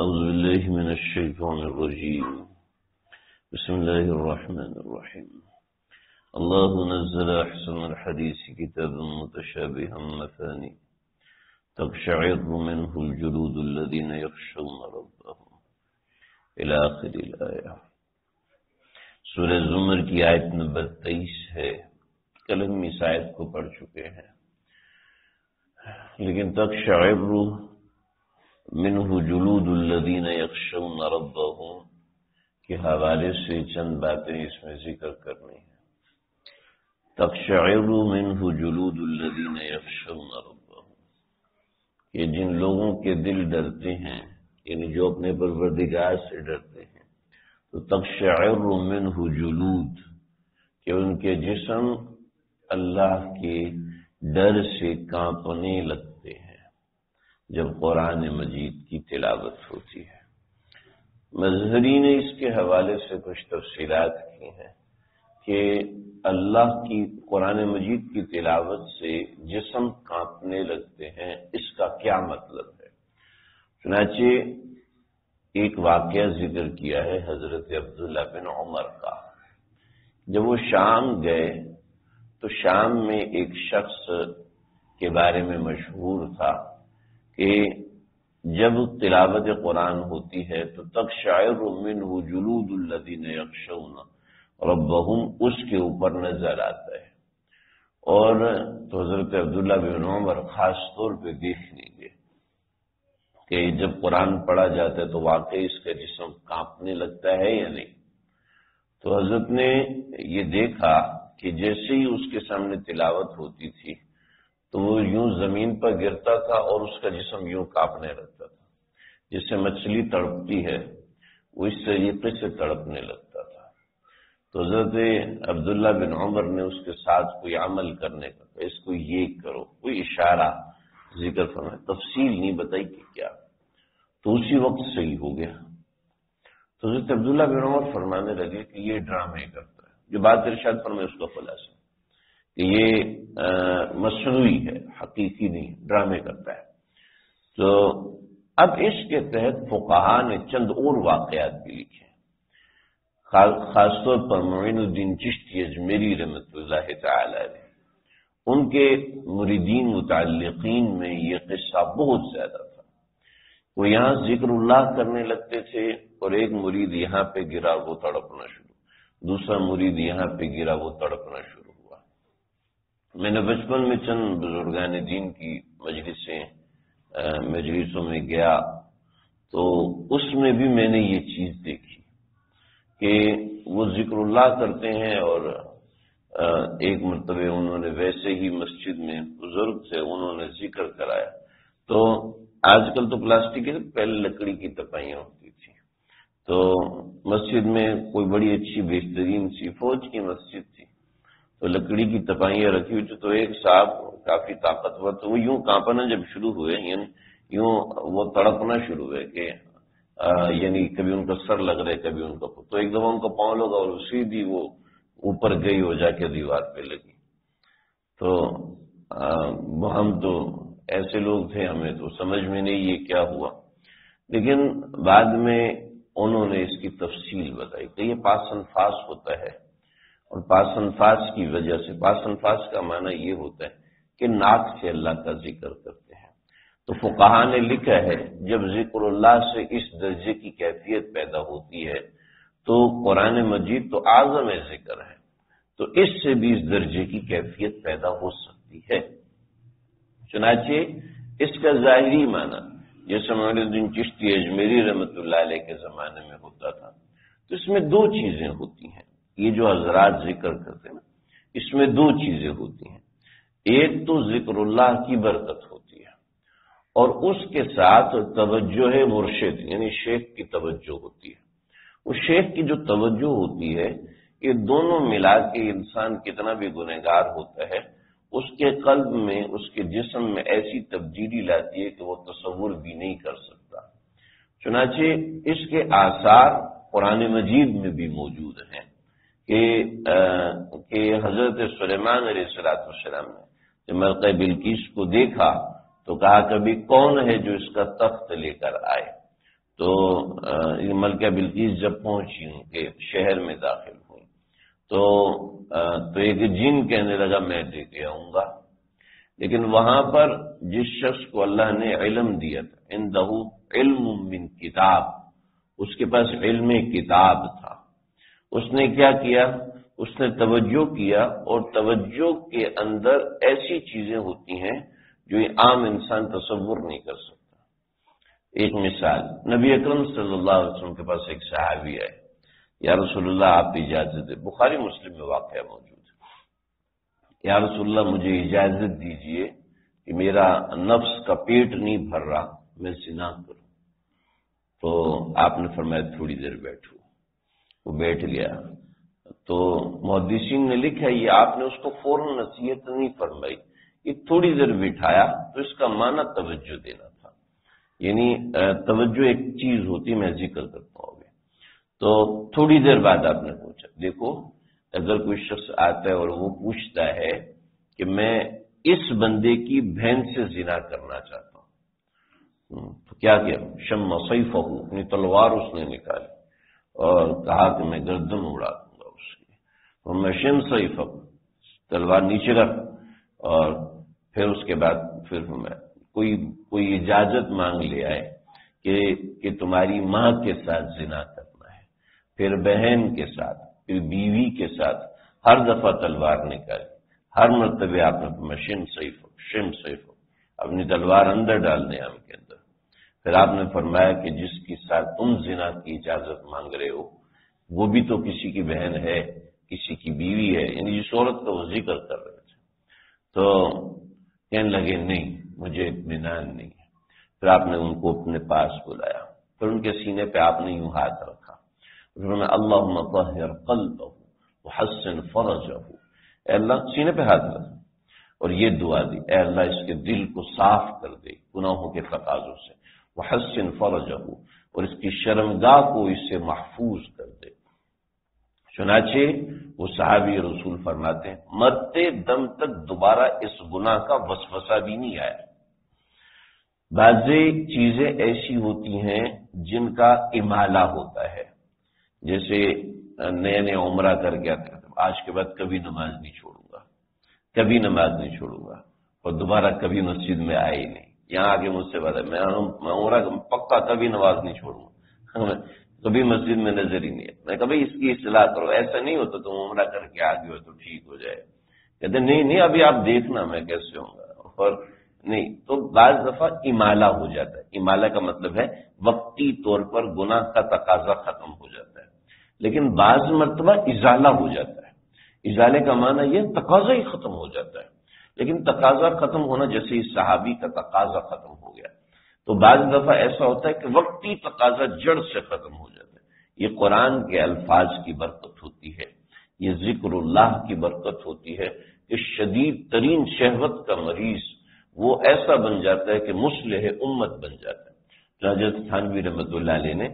أعوذ بالله من الشيطان الرجيم. بسم الله الرحمن الرحيم. الله نزل أحسن الحديث كتابا متشابها مثاني. تقشعر منه الجلود الذين يخشون ربهم. إلى آخر الآية. سورہ زمر کی آیت نمبر تیئیس ہے. کل ہم اس آیت کو پڑھ چکے ہیں. لیکن تک شعر منہ جلود الذین یخشون ربهم کے حوالے سے چند باتیں اس میں ذکر کرنی ہیں۔ تقشعر منہ جلود الذین یخشون ربهم کہ جن لوگوں کے دل ڈرتے ہیں یعنی جو اپنے پروردگار سے ڈرتے ہیں، تو تقشعر منہ جلود کہ ان کے جسم اللہ کے ڈر سے کانپنے لگتے جب قرآن مجید کی تلاوت ہوتی ہے۔ مظہری نے اس کے حوالے سے کچھ تفصیلات کی ہیں کہ اللہ کی قرآن مجید کی تلاوت سے جسم کانپنے لگتے ہیں، اس کا کیا مطلب ہے؟ چنانچہ ایک واقعہ ذکر کیا ہے حضرت عبداللہ بن عمر کا۔ جب وہ شام گئے تو شام میں ایک شخص کے بارے میں مشہور تھا۔ کہ جب تلاوت قرآن ہوتی ہے تو تک شاعر من جلود الدین یکشون اور اس کے اوپر نظر آتا ہے۔ اور تو حضرت عبداللہ بن عمر خاص طور پہ دیکھنے گے کہ جب قرآن پڑھا جاتا ہے تو واقعی اس کا جسم کانپنے لگتا ہے یا نہیں؟ تو حضرت نے یہ دیکھا کہ جیسے ہی اس کے سامنے تلاوت ہوتی تھی تو وہ یوں زمین پر گرتا تھا اور اس کا جسم یوں کاپنے لگتا تھا، جس سے مچھلی تڑپتی ہے، وہ اس طریقے سے تڑپنے لگتا تھا۔ تو حضرت عبداللہ بن عمر نے اس کے ساتھ کوئی عمل کرنے کا اس کو یہ کرو، کوئی اشارہ ذکر فرمائے۔ تفصیل نہیں بتائی کہ کیا۔ تو اسی وقت صحیح ہو گیا۔ تو حضرت عبداللہ بن عمر فرمانے لگے کہ یہ ڈرامے کرتا ہے۔ جو بات ارشاد پر میں اس کا خلاصہ۔ کہ یہ مصنوعی ہے، حقیقی نہیں، ڈرامے کرتا ہے۔ تو اب اس کے تحت فقہا نے چند اور واقعات بھی لکھے خاص طور پر معین الدین چشتی اجمیری رحمت اللہ تعالی ان کے مریدین متعلقین میں یہ قصہ بہت زیادہ تھا۔ وہ یہاں ذکر اللہ کرنے لگتے تھے اور ایک مرید یہاں پہ گرا وہ تڑپنا شروع۔ دوسرا مرید یہاں پہ گرا وہ تڑپنا شروع۔ میں نے بچپن میں چند بزرگان دین کی مجلسیں مجلسوں میں گیا تو اس میں بھی میں نے یہ چیز دیکھی کہ وہ ذکر اللہ کرتے ہیں اور ایک مرتبہ انہوں نے ویسے ہی مسجد میں بزرگ سے انہوں نے ذکر کرایا۔ تو آج کل تو پلاسٹک ہے، پہلے لکڑی کی تپائیاں ہوتی تھی تو مسجد میں کوئی بڑی اچھی بہترین سی فوج کی مسجد تھی۔ تو لکڑی کی تپائیاں رکھی ہوئی تو ایک صاحب کافی طاقتور تو وہ یوں کانپنا جب شروع ہوئے یعنی یوں وہ تڑپنا شروع ہوئے کہ یعنی کبھی ان کا سر لگ رہے، کبھی ان کا تو ایک دفعہ ان کا پاؤں لگا اور سیدھی وہ اوپر گئی ہو جا کے دیوار پہ لگی۔ تو ہم تو ایسے لوگ تھے، ہمیں تو سمجھ میں نہیں یہ کیا ہوا۔ لیکن بعد میں انہوں نے اس کی تفصیل بتائی کہ یہ پاس انفاس ہوتا ہے۔ اور پاس انفاس کی وجہ سے پاس انفاس کا معنی یہ ہوتا ہے کہ ناک سے اللہ کا ذکر کرتے ہیں۔ تو فقہ نے لکھا ہے، جب ذکر اللہ سے اس درجے کی کیفیت پیدا ہوتی ہے، تو قرآن مجید تو اعظم ذکر ہے۔ تو اس سے بھی اس درجے کی کیفیت پیدا ہو سکتی ہے۔ چنانچہ اس کا ظاہری معنی، جیسے الدین چشتی اجمیری رحمت اللہ علیہ کے زمانے میں ہوتا تھا، تو اس میں دو چیزیں ہوتی ہیں۔ یہ جو حضرات ذکر کرتے ہیں اس میں دو چیزیں ہوتی ہیں۔ ایک تو ذکر اللہ کی برکت ہوتی ہے، اور اس کے ساتھ توجہ ہے مرشد یعنی شیخ کی توجہ ہوتی ہے۔ اس شیخ کی جو توجہ ہوتی ہے، یہ دونوں ملا کے انسان کتنا بھی گنہگار ہوتا ہے، اس کے قلب میں، اس کے جسم میں ایسی تبدیلی لاتی ہے کہ وہ تصور بھی نہیں کر سکتا۔ چنانچہ اس کے آثار قرآن مجید میں بھی موجود ہیں۔ کہ حضرت سلیمان علیہ السلاۃ السلام نے جب ملکہ بلکیس کو دیکھا تو کہا کبھی کون ہے جو اس کا تخت لے کر آئے؟ تو ملکہ بلکیز جب پہنچی، ان کے شہر میں داخل ہوئی۔ تو تو ایک جن کہنے لگا، میں دے کے آؤں گا۔ لیکن وہاں پر جس شخص کو اللہ نے علم دیا تھا ان دہو علم من کتاب، اس کے پاس علم کتاب تھا۔ اس نے کیا کیا؟ اس نے توجہ کیا اور توجہ کے اندر ایسی چیزیں ہوتی ہیں جو عام انسان تصور نہیں کر سکتا۔ ایک مثال، نبی اکرم صلی اللہ علیہ وسلم کے پاس ایک صحابی ہے یا رسول اللہ، آپ اجازت دے بخاری مسلم میں واقعہ موجود ہے۔ یا رسول اللہ، مجھے اجازت دیجیے کہ میرا نفس کا پیٹ نہیں بھر رہا، میں سنا کروں۔ تو آپ نے فرمایا تھوڑی دیر بیٹھو۔ وہ بیٹھ گیا۔ تو محدثین نے لکھا، یہ آپ نے اس کو فوراً نصیحت نہیں فرمائی، یہ تھوڑی دیر بٹھایا تو اس کا معنی توجہ دینا تھا۔ یعنی توجہ ایک چیز ہوتی میں ذکر کرتا ہوں تو تھوڑی دیر بعد آپ نے پوچھا، دیکھو، اگر کوئی شخص آتا ہے اور وہ پوچھتا ہے کہ میں اس بندے کی بہن سے زنا کرنا چاہتا ہوں تو کیا کیا؟ شم سیف اپنی تلوار اس نے نکالی۔ اور کہا کہ میں گردن اڑا دوں گا اس کی۔ اور میں شم تلوار نیچے رکھ اور پھر اس کے بعد پھر میں کوئی کوئی اجازت مانگ لے آئے کہ کہ تمہاری ماں کے ساتھ زنا کرنا ہے، پھر بہن کے ساتھ، پھر بیوی کے ساتھ ہر دفعہ تلوار نکالی ہر مرتبہ آپ نے مشین سیف ہو شم سیف ہو اپنی تلوار اندر ڈال دیں آم کے اندر۔ پھر آپ نے فرمایا کہ جس کے ساتھ تم زنا کی اجازت مانگ رہے ہو، وہ بھی تو کسی کی بہن ہے، کسی کی بیوی ہے یعنی جس عورت کا وہ ذکر کر رہے تھے۔ تو کہنے لگے، نہیں، مجھے اطمینان نہیں ہے۔ پھر آپ نے ان کو اپنے پاس بلایا۔ پھر ان کے سینے پہ آپ نے یوں ہاتھ رکھا۔ پھر اللہ مطہر قلب حسن فرض اے اللہ، سینے پہ ہاتھ رکھ۔ اور یہ دعا دی، اے اللہ، اس کے دل کو صاف کر دے گناہوں کے تقاضوں سے۔ وہ حسن اور اس کی شرمگاہ کو اس سے محفوظ کر دے۔ چنانچہ وہ صحابی رسول فرماتے ہیں، مرتے دم تک دوبارہ اس گناہ کا وسوسہ بھی نہیں آیا۔ بعض چیزیں ایسی ہوتی ہیں جن کا امالہ ہوتا ہے۔ جیسے نئے نئے عمرہ کر کے آتے آج کے بعد کبھی نماز نہیں چھوڑوں گا، کبھی نماز نہیں چھوڑوں گا، اور دوبارہ کبھی مسجد میں آئے ہی نہیں۔ یہاں آگے مجھ سے بات ہے۔ میں عمرہ پکا کبھی نماز نہیں چھوڑوں گا۔ کبھی مسجد میں نظر ہی نہیں ہے۔ میں کبھی اس کی اصلاح کرو ایسا نہیں ہوتا تم عمرہ کر کے آگے ہو تو ٹھیک ہو جائے۔ کہتے نہیں نہیں، ابھی آپ دیکھنا میں کیسے ہوں گا۔ اور نہیں، تو بعض دفعہ امالہ ہو جاتا ہے۔ امالہ کا مطلب ہے وقتی طور پر گناہ کا تقاضا ختم ہو جاتا ہے۔ لیکن بعض مرتبہ ازالہ ہو جاتا ہے۔ ازالے کا معنی یہ تقاضا ہی ختم ہو جاتا ہے۔ لیکن تقاضا ختم ہونا جیسے اس صحابی کا تقاضا ختم ہو گیا۔ تو بعض دفعہ ایسا ہوتا ہے کہ وقتی تقاضا جڑ سے ختم ہو جاتا ہے۔ یہ قرآن کے الفاظ کی برکت ہوتی ہے۔ یہ ذکر اللہ کی برکت ہوتی ہے کہ شدید ترین شہوت کا مریض وہ ایسا بن جاتا ہے کہ مسلح امت بن جاتا ہے۔ حضرت تھانوی رحمۃ اللہ علیہ نے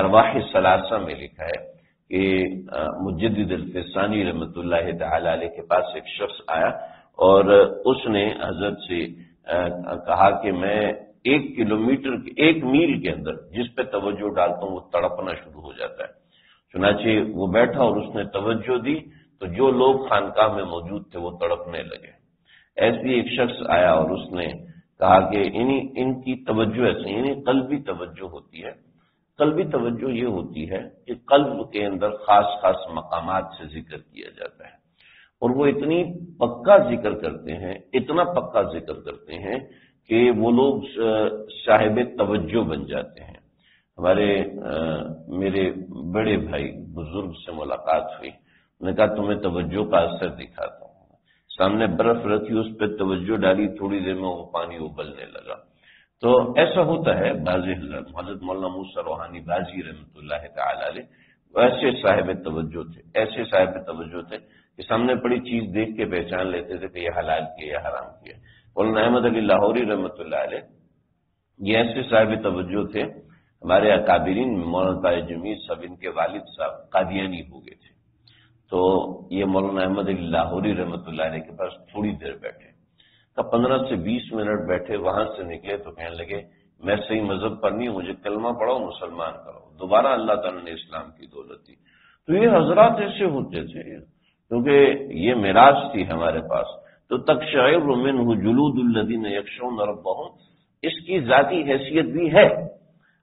ارواح ثلاثہ میں لکھا ہے کہ مجدد الفسانی رحمۃ اللہ تعالی علیہ کے پاس ایک شخص آیا۔ اور اس نے حضرت سے کہا کہ میں ایک کلومیٹر ایک میل کے اندر جس پہ توجہ ڈالتا ہوں وہ تڑپنا شروع ہو جاتا ہے۔ چنانچہ وہ بیٹھا اور اس نے توجہ دی تو جو لوگ خانقاہ میں موجود تھے وہ تڑپنے لگے۔ ایسی ایک شخص آیا اور اس نے کہا کہ یعنی ان کی توجہ ایسے یعنی قلبی توجہ ہوتی ہے۔ قلبی توجہ یہ ہوتی ہے کہ قلب کے اندر خاص خاص مقامات سے ذکر کیا جاتا ہے۔ اور وہ اتنی پکا ذکر کرتے ہیں، اتنا پکا ذکر کرتے ہیں کہ وہ لوگ صاحب توجہ بن جاتے ہیں۔ ہمارے میرے بڑے بھائی بزرگ سے ملاقات ہوئی۔ نے کہا، تمہیں توجہ کا اثر دکھاتا ہوں۔ سامنے برف رکھی، اس پہ توجہ ڈالی، تھوڑی دیر میں وہ پانی ابلنے لگا۔ تو ایسا ہوتا ہے بازی حضرت حضرت مولانا موسا روحانی بازی رحمۃ اللہ تعالی علیہ، ایسے صاحب توجہ تھے، ایسے صاحب توجہ تھے کہ سامنے پڑی چیز دیکھ کے پہچان لیتے تھے کہ یہ حلال کیا یا حرام کیا مولانا احمد علی لاہوری رحمۃ اللہ علیہ، یہ ایسے صاحب توجہ تھے، ہمارے اکابرین میں مولانا جمیل صاحب، ان کے والد صاحب قادیانی ہو گئے تھے۔ تو یہ مولانا احمد علی لاہوری رحمۃ اللہ علیہ کے پاس تھوڑی دیر بیٹھے۔ پندرہ سے بیس منٹ بیٹھے، وہاں سے نکلے تو کہنے لگے، میں صحیح مذہب پر نہیں ہوں، مجھے کلمہ پڑھو، مسلمان کرو۔ دوبارہ اللہ تعالیٰ نے اسلام کی دولت دی۔ تو یہ حضرات ایسے ہوتے تھے کیونکہ یہ میراج تھی ہمارے پاس۔ تو تک شعر من جلود الدین یکشون رب اس کی ذاتی حیثیت بھی ہے،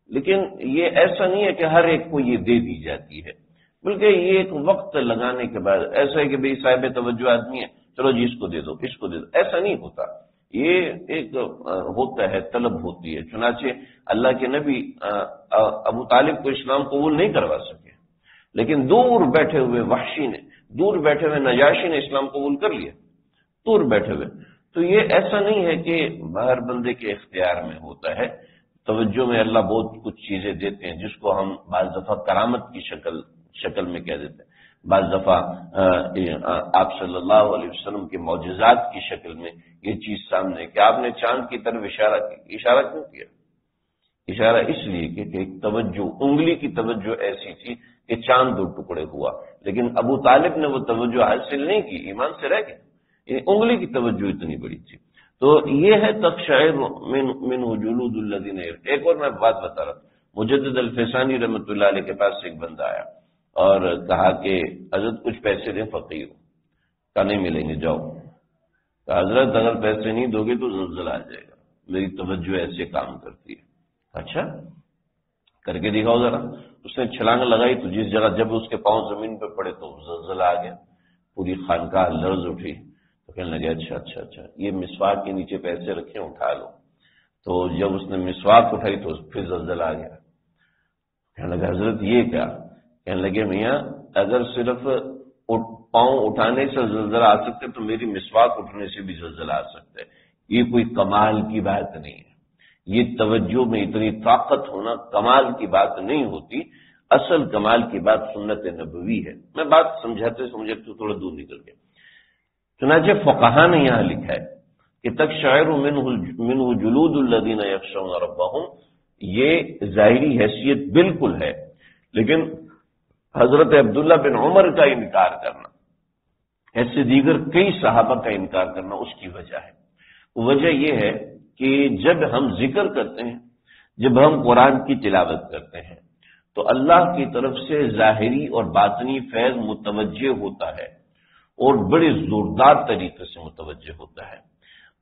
لیکن یہ ایسا نہیں ہے کہ ہر ایک کو یہ دے دی جاتی ہے۔ بلکہ یہ ایک وقت لگانے کے بعد ایسا ہے کہ بھائی صاحب توجہ آدمی ہے، چلو جی اس کو دے دو، اس کو دے دو۔ ایسا نہیں ہوتا۔ یہ ایک ہوتا ہے، طلب ہوتی ہے۔ چنانچہ اللہ کے نبی ابو طالب کو اسلام قبول نہیں کروا سکے۔ لیکن دور بیٹھے ہوئے وحشی نے دور بیٹھے ہوئے نجاشی نے اسلام قبول کر لیا دور بیٹھے ہوئے۔ تو یہ ایسا نہیں ہے کہ باہر بندے کے اختیار میں ہوتا ہے۔ توجہ میں اللہ بہت کچھ چیزیں دیتے ہیں جس کو ہم بعض دفعہ کرامت کی شکل شکل میں کہہ دیتے ہیں۔ بعض دفعہ آپ صلی اللہ علیہ وسلم کے معجزات کی شکل میں یہ چیز سامنے کہ آپ نے چاند کی طرف اشارہ کیا اشارہ کیوں کیا؟ اشارہ اس لیے کہ ایک توجہ، انگلی کی توجہ ایسی تھی کہ چاند دو ٹکڑے ہوا۔ لیکن ابو طالب نے وہ توجہ حاصل نہیں کی، ایمان سے رہ گئے۔ یعنی انگلی کی توجہ اتنی بڑی تھی۔ تو یہ ہے تک شاعر من جلود الدین ایک اور میں بات بتا رہا مجدد الفسانی رحمۃ اللہ علیہ کے پاس ایک بندہ آیا اور کہا کہ حضرت کچھ پیسے دیں، فقیر کا نہیں ملیں گے، جاؤ۔ کہ حضرت اگر پیسے نہیں دو گے تو زلزلہ آ جائے گا۔ میری توجہ ایسے کام کرتی ہے۔ اچھا کر کے دکھاؤ ذرا۔ اس نے چھلانگ لگائی تو جس جگہ جب اس کے پاؤں زمین پہ پڑے تو زلزلہ آ گیا، پوری خانقاہ لرز اٹھی۔ تو کہنے لگے اچھا اچھا اچھا یہ مسواک کے نیچے پیسے رکھے اٹھا لو۔ تو جب اس نے مسواک اٹھائی تو پھر زلزلہ آ گیا۔ کہنے لگا، حضرت، یہ کیا؟ کہنے لگے، میاں، اگر صرف پاؤں اٹھانے سے زلزلہ آ سکتے تو میری مسواک اٹھنے سے بھی زلزلہ آ سکتا ہے یہ کوئی کمال کی بات نہیں ہے۔ یہ توجہ میں اتنی طاقت ہونا کمال کی بات نہیں ہوتی، اصل کمال کی بات سنت نبوی ہے۔ میں بات سمجھاتے سمجھے تو تھوڑا دور نکل گیا۔ چنانچہ فقہ نے یہاں لکھا ہے کہ تک شاعر من جلود الدین یکشون ربہم۔ یہ ظاہری حیثیت بالکل ہے، لیکن حضرت عبداللہ بن عمر کا انکار کرنا، ایسے دیگر کئی صحابہ کا انکار کرنا اس کی وجہ ہے۔ وجہ یہ ہے کہ جب ہم ذکر کرتے ہیں، جب ہم قرآن کی تلاوت کرتے ہیں، تو اللہ کی طرف سے ظاہری اور باطنی فیض متوجہ ہوتا ہے اور بڑے زوردار طریقے سے متوجہ ہوتا ہے۔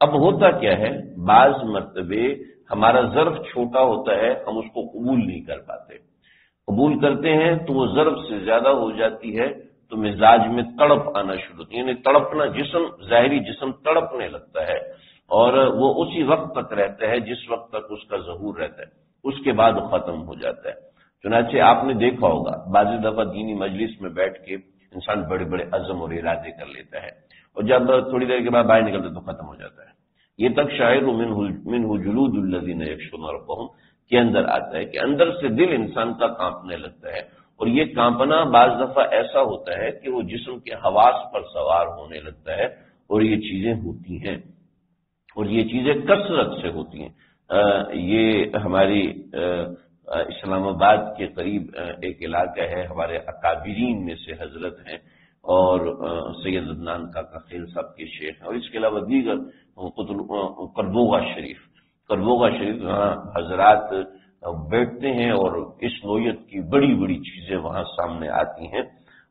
اب ہوتا کیا ہے، بعض مرتبے ہمارا ضرف چھوٹا ہوتا ہے، ہم اس کو قبول نہیں کر پاتے۔ قبول کرتے ہیں تو وہ ضرب سے زیادہ ہو جاتی ہے، تو مزاج میں تڑپ آنا شروع ہوتی ہے یعنی تڑپنا جسم، ظاہری جسم تڑپنے لگتا ہے۔ اور وہ اسی وقت تک رہتا ہے جس وقت تک اس کا ظہور رہتا ہے، اس کے بعد ختم ہو جاتا ہے۔ چنانچہ آپ نے دیکھا ہوگا، بعض دفعہ دینی مجلس میں بیٹھ کے انسان بڑے بڑے عزم اور ارادے کر لیتا ہے اور جب تھوڑی دیر کے بعد باہر نکلتا تو ختم ہو جاتا ہے۔ یہ تک شاعر من جلود الدین کے اندر آتا ہے کہ اندر سے دل انسان کا کانپنے لگتا ہے اور یہ کانپنا بعض دفعہ ایسا ہوتا ہے کہ وہ جسم کے حواس پر سوار ہونے لگتا ہے اور یہ چیزیں ہوتی ہیں۔ اور یہ چیزیں کثرت سے ہوتی ہیں۔ یہ ہماری اسلام آباد کے قریب ایک علاقہ ہے، ہمارے اکابرین میں سے حضرت ہیں اور سید عدنان کا خیل صاحب کے شیخ ہیں اور اس کے علاوہ دیگر کربوگا شریف۔ کربوگا شریف، وہاں حضرات بیٹھتے ہیں اور اس نوعیت کی بڑی بڑی چیزیں وہاں سامنے آتی ہیں۔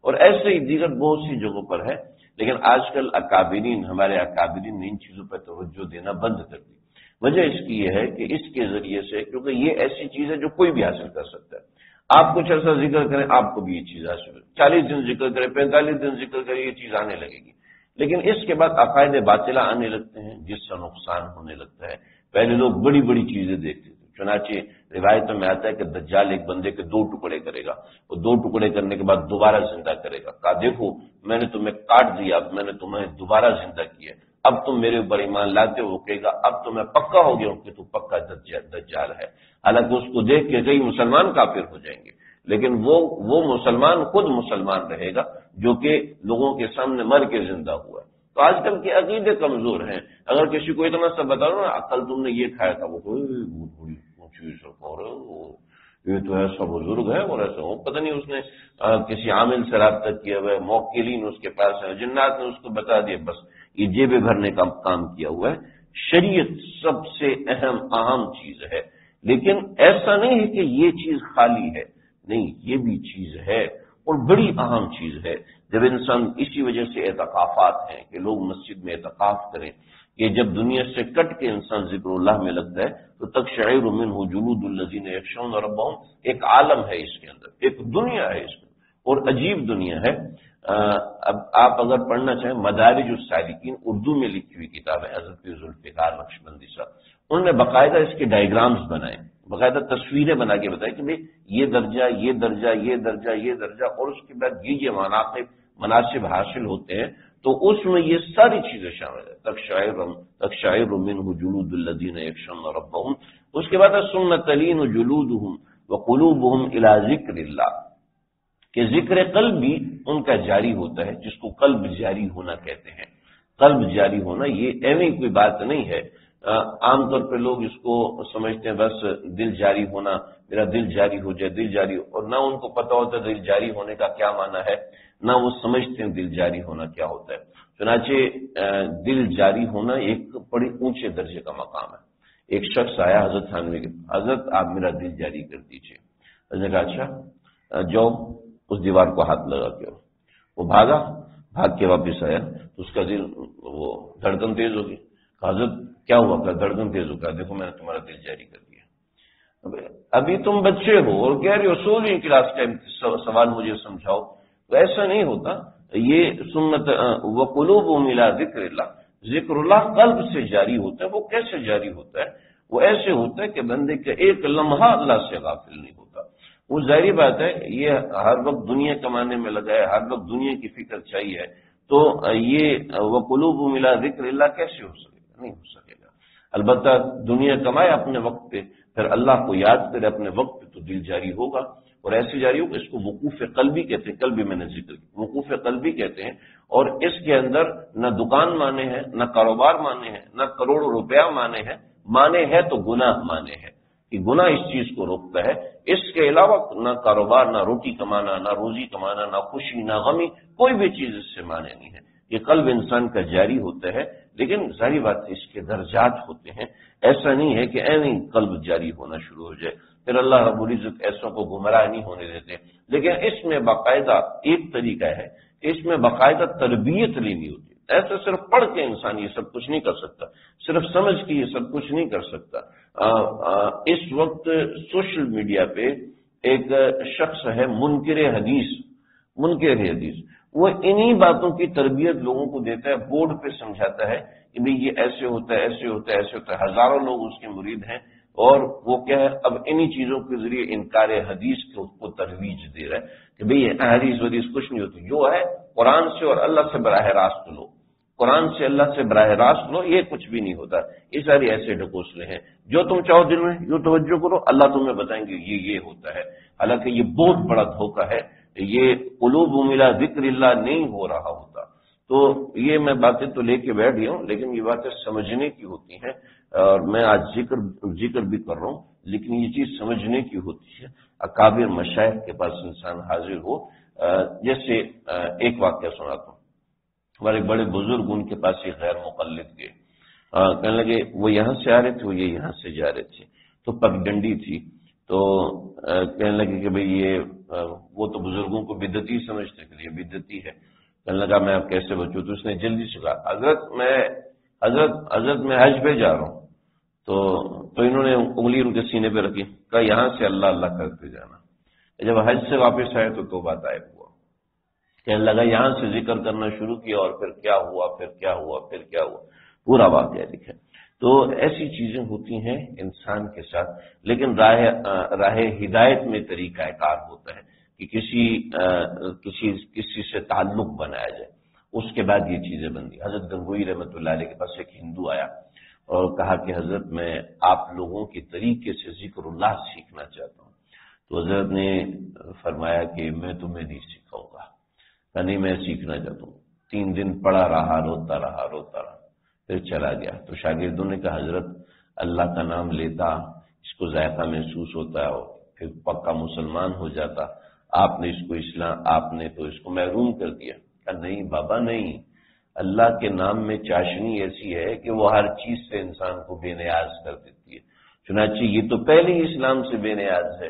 اور ایسے ہی دیگر بہت سی جگہوں پر ہے۔ لیکن آج کل اکابرین، ہمارے اکابرین نے ان چیزوں پر توجہ دینا بند کر دی۔ وجہ اس کی یہ ہے کہ اس کے ذریعے سے، کیونکہ یہ ایسی چیز ہے جو کوئی بھی حاصل کر سکتا ہے۔ آپ کچھ ایسا ذکر کریں، آپ کو بھی یہ چیز حاصل چالیس دن ذکر کریں، پینتالیس دن ذکر کریں، یہ چیز آنے لگے گی۔ لیکن اس کے بعد عقائد باطلہ آنے لگتے ہیں، جس سے نقصان ہونے لگتا ہے۔ پہلے لوگ بڑی بڑی چیزیں دیکھتے تھے۔ چنانچہ روایتوں میں آتا ہے کہ دجال ایک بندے کے دو ٹکڑے کرے گا وہ دو ٹکڑے کرنے کے بعد دوبارہ زندہ کرے گا۔ کہا، دیکھو، میں نے تمہیں کاٹ دیا میں نے تمہیں دوبارہ زندہ کیا اب تم میرے اوپر ایمان لاتے ہو کہے گا، اب تو میں پکا ہو گیا ہوں کہ تو پکا دجال ہے۔ حالانکہ اس کو دیکھ کے کئی مسلمان کافر ہو جائیں گے۔ لیکن وہ وہ مسلمان خود مسلمان رہے گا جو کہ لوگوں کے سامنے مر کے زندہ ہوا ہے۔ تو آج کل کے عقیدے کمزور ہیں۔ اگر کسی کو اتنا سا بتا نا کل تم نے یہ کھایا تھا، وہ یہ تو ایسا بزرگ ہے اور ایسا ہو، پتہ نہیں اس نے کسی عامل سے رابطہ کیا ہوا ہے، موکلین اس کے پاس ہے جنات نے اس کو بتا دیا، بس یہ جیبیں بھرنے کا کام کیا ہوا ہے۔ شریعت سب سے اہم اہم چیز ہے، لیکن ایسا نہیں ہے کہ یہ چیز خالی ہے، نہیں، یہ بھی چیز ہے اور بڑی اہم چیز ہے۔ جب انسان اسی وجہ سے اعتقافات ہیں کہ لوگ مسجد میں اعتقاف کریں کہ جب دنیا سے کٹ کے انسان ذکر اللہ میں لگتا ہے، تو تک شعر امن ہو جلود الزین یکشون اور ایک عالم ہے اس کے اندر، ایک دنیا ہے اس میں، اور عجیب دنیا ہے۔ اب آپ اگر پڑھنا چاہیں، مدارج السالکین اردو میں لکھی ہوئی کتاب ہے، حضرت ذوالفقار نقش بندی صاحب۔ انہوں نے باقاعدہ اس کے ڈائیگرامز بنائے، باقاعدہ تصویریں بنا کے بتائی کہ بھائی یہ درجہ یہ درجہ یہ درجہ یہ درجہ، اور اس کے بعد یہ یہ مناسب مناسب حاصل ہوتے ہیں۔ تو اس میں یہ ساری چیزیں شامل ہیں۔ تک شاعر تک شاعر من جلود الدین یکشن رب اس کے بعد سنت علین جلود ہوں وہ قلوب ہوں الا ذکر اللہ۔ کہ ذکر قلب بھی ان کا جاری ہوتا ہے، جس کو قلب جاری ہونا کہتے ہیں۔ قلب جاری ہونا یہ ایویں کوئی بات نہیں ہے عام طور پہ لوگ اس کو سمجھتے ہیں، بس دل جاری ہونا، میرا دل جاری ہو جائے، دل جاری، اور نہ ان کو پتا ہوتا ہے دل جاری ہونے کا کیا معنی ہے، نہ وہ سمجھتے ہیں دل جاری ہونا کیا ہوتا ہے۔ چنانچہ دل جاری ہونا ایک بڑی اونچے درجے کا مقام ہے۔ ایک شخص آیا حضرت خانوی کے حضرت، آپ میرا دل جاری کر دیجیے کہا اچھا جو اس دیوار کو ہاتھ لگا کے وہ بھاگا، بھاگ کے واپس آیا، تو اس کا دل، وہ دھڑکن تیز ہوگی حضرت کیا ہوا؟ کہ دھڑکن تیز ہو دیکھو، میں نے تمہارا دل جاری کر دیا۔ ابھی تم بچے ہو اور کہہ رہے ہو سولہویں کلاس کا سوال مجھے سمجھاؤ۔ تو ایسا نہیں ہوتا۔ یہ سنت وہ قلوب و ملا ذکر اللہ۔ ذکر اللہ قلب سے جاری ہوتا ہے۔ وہ کیسے جاری ہوتا ہے؟ وہ ایسے ہوتا ہے کہ بندے کا ایک لمحہ اللہ سے غافل نہیں ہوتا۔ وہ ظاہری بات ہے، یہ ہر وقت دنیا کمانے میں لگا ہے، ہر وقت دنیا کی فکر چاہیے۔ تو یہ وہ قلوب و ملا ذکر اللہ کیسے ہو سکے؟ نہیں ہو سکے گا البتہ دنیا کمائے اپنے وقت پہ، پھر اللہ کو یاد کرے اپنے وقت پہ تو دل جاری ہوگا۔ اور ایسے جاری ہوگا، اس کو وقوف قلبی کہتے ہیں کل بھی میں نے ذکر کیا۔ وقوف قلبی کہتے ہیں۔ اور اس کے اندر نہ دکان مانے ہیں، نہ کاروبار مانے ہیں، نہ کروڑوں روپیہ مانے ہیں۔ مانے ہے تو گناہ مانے ہیں۔ کہ گناہ اس چیز کو روکتا ہے۔ اس کے علاوہ نہ کاروبار، نہ روٹی کمانا، نہ روزی کمانا، نہ خوشی، نہ غمی، کوئی بھی چیز اس سے مانے نہیں ہے۔ یہ قلب انسان کا جاری ہوتا ہے۔ لیکن ظاہری بات اس کے درجات ہوتے ہیں۔ ایسا نہیں ہے کہ این قلب جاری ہونا شروع ہو جائے۔ پھر اللہ رب العزت ایسوں کو گمراہ نہیں ہونے دیتے۔ لیکن اس میں باقاعدہ ایک طریقہ ہے کہ اس میں باقاعدہ تربیت لینی ہوتی ہے۔ ایسا صرف پڑھ کے انسان یہ سب کچھ نہیں کر سکتا، صرف سمجھ کے یہ سب کچھ نہیں کر سکتا۔ اس وقت سوشل میڈیا پہ ایک شخص ہے، منکر حدیث۔ منکر حدیث۔ وہ انہی باتوں کی تربیت لوگوں کو دیتا ہے، بورڈ پہ سمجھاتا ہے کہ بھائی یہ ایسے ہوتا ہے، ایسے ہوتا ہے، ایسے ہوتا ہے۔ ہزاروں لوگ اس کے مرید ہیں اور وہ کیا ہے، اب انہی چیزوں کے ذریعے انکار حدیث کے کو ترویج دے رہا ہے کہ بھئی حدیث ودیث کچھ نہیں ہوتی۔ جو ہے، قرآن سے اور اللہ سے براہ راست لو۔ قرآن سے اللہ سے براہ راست لو، یہ کچھ بھی نہیں ہوتا۔ یہ سارے ایسے ڈکوسلے ہیں۔ جو تم چاہو دل میں جو توجہ کرو، اللہ تمہیں بتائیں گے یہ یہ ہوتا ہے۔ حالانکہ یہ بہت بڑا دھوکہ ہے۔ یہ قلوب ملا ذکر اللہ نہیں ہو رہا ہوتا۔ تو یہ میں باتیں تو لے کے بیٹھ گیا ہوں، لیکن یہ باتیں سمجھنے کی ہوتی ہیں، اور میں آج ذکر ذکر بھی کر رہا ہوں، لیکن یہ چیز سمجھنے کی ہوتی ہے۔ اکابر مشاہد کے پاس انسان حاضر ہو۔ جیسے ایک واقعہ سناتا ہوں۔ ہمارے بڑے بزرگ ان کے پاس ایک غیر مقلد گئے۔ کہنے لگے، وہ یہاں سے آ رہے تھے، وہ یہ یہاں سے جا رہے تھے۔ تو پگ ڈنڈی تھی۔ تو کہنے لگے کہ بھئی یہ وہ تو بزرگوں کو بدتی سمجھتے کہ یہ بدتی ہے۔ کہنے لگا، میں اب کیسے بچوں؟ تو اس نے جلدی سے کہا، حضرت، میں، حضرت حضرت، میں حج پہ جا رہا ہوں۔ تو تو انہوں نے انگلی ان کے سینے پہ رکھی، کہا، یہاں سے اللہ اللہ کرتے جانا۔ جب حج سے واپس آئے تو تو بات آئے ہوا۔ کہنے لگا، یہاں سے ذکر کرنا شروع کیا اور پھر کیا ہوا، پھر کیا ہوا، پھر کیا ہوا؟ پورا واقعہ لکھے تو ایسی چیزیں ہوتی ہیں انسان کے ساتھ، لیکن راہ راہ ہدایت میں طریقہ کار ہوتا ہے کہ کسی کسی کسی سے تعلق بنایا جائے۔ اس کے بعد یہ چیزیں بندی حضرت گنگوئی رحمۃ اللہ علیہ کے پاس ایک ہندو آیا اور کہا کہ حضرت میں آپ لوگوں کے طریقے سے ذکر اللہ سیکھنا چاہتا ہوں۔ تو حضرت نے فرمایا کہ میں تمہیں نہیں سکھاؤں گا۔ نہیں، میں سیکھنا چاہتا ہوں۔ تین دن پڑا رہا، روتا رہا روتا رہا۔ پھر چلا گیا۔ تو شاگردوں نے کہا، حضرت، اللہ کا نام لیتا، اس کو ذائقہ محسوس ہوتا ہے پھر پکا مسلمان ہو جاتا۔ آپ نے اس کو اسلام، آپ نے تو اس کو محروم کر دیا۔ کہا، نہیں بابا، نہیں۔ اللہ کے نام میں چاشنی ایسی ہے کہ وہ ہر چیز سے انسان کو بے نیاز کر دیتی ہے۔ چنانچہ یہ تو پہلے ہی اسلام سے بے نیاز ہے۔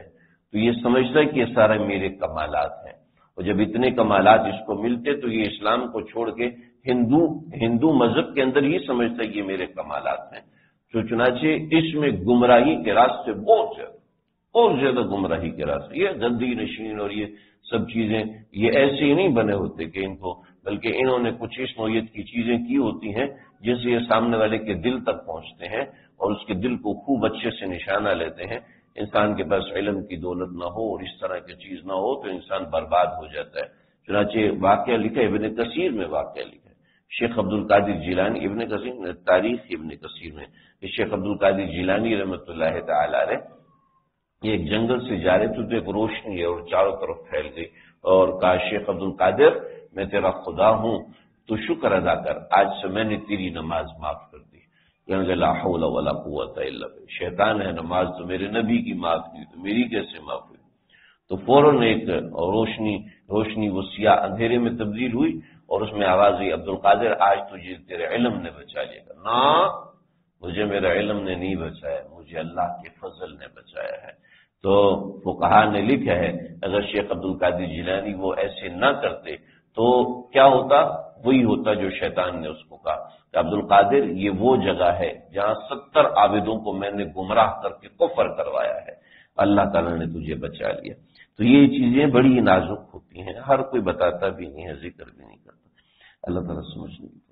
تو یہ سمجھتا ہے کہ یہ سارے میرے کمالات ہیں۔ اور جب اتنے کمالات اس کو ملتے تو یہ اسلام کو چھوڑ کے ہندو ہندو مذہب کے اندر یہ سمجھتا ہے یہ میرے کمالات ہیں۔ تو چنانچہ اس میں گمراہی کے راستے بہت زیادہ بہت زیادہ گمراہی کے راستے۔ یہ گندی نشین اور یہ سب چیزیں، یہ ایسے ہی نہیں بنے ہوتے کہ ان کو، بلکہ انہوں نے کچھ اس نوعیت کی چیزیں کی ہوتی ہیں جس سے یہ سامنے والے کے دل تک پہنچتے ہیں اور اس کے دل کو خوب اچھے سے نشانہ لیتے ہیں۔ انسان کے پاس علم کی دولت نہ ہو اور اس طرح کی چیز نہ ہو تو انسان برباد ہو جاتا ہے۔ چنانچہ واقعہ لکھا ابن کثیر میں واقعہ لکھا شیخ عبد القادر جیلانی ابن کثیر تاریخ ابن کثیر میں شیخ عبد القادر جیلانی رحمۃ اللہ تعالی علیہ یہ ایک جنگل سے جا رہے تھے، تو ایک روشنی ہے اور چاروں طرف پھیل گئی۔ اور کہا، شیخ عبد القادر میں تیرا خدا ہوں، تو شکر ادا کر، آج سے میں نے تیری نماز معاف کر دی۔ یعنی کہنے لا حول ولا قوت الا بالله شیطان ہے، نماز تو میرے نبی کی معاف کی تو میری کیسے معاف ہوئی؟ تو فوراً ایک روشنی روشنی وہ سیاہ اندھیرے میں تبدیل ہوئی۔ اور اس میں آواز ہوئی، عبد القادر، آج تجھے تیرے علم نے بچا لیا نہ مجھے میرا علم نے نہیں بچایا، مجھے اللہ کے فضل نے بچایا ہے۔ تو وہ کہا نے لکھا ہے، اگر شیخ عبد القادر جیلانی وہ ایسے نہ کرتے تو کیا ہوتا؟ وہی ہوتا جو شیطان نے اس کو کہا کہ عبد القادر، یہ وہ جگہ ہے جہاں ستر عابدوں کو میں نے گمراہ کر کے کفر کروایا ہے۔ اللہ تعالیٰ نے تجھے بچا لیا۔ تو یہ چیزیں بڑی نازک ہوتی ہیں، ہر کوئی بتاتا بھی نہیں ہے، ذکر بھی نہیں کرتا۔ اللہ تعالیٰ سمجھنے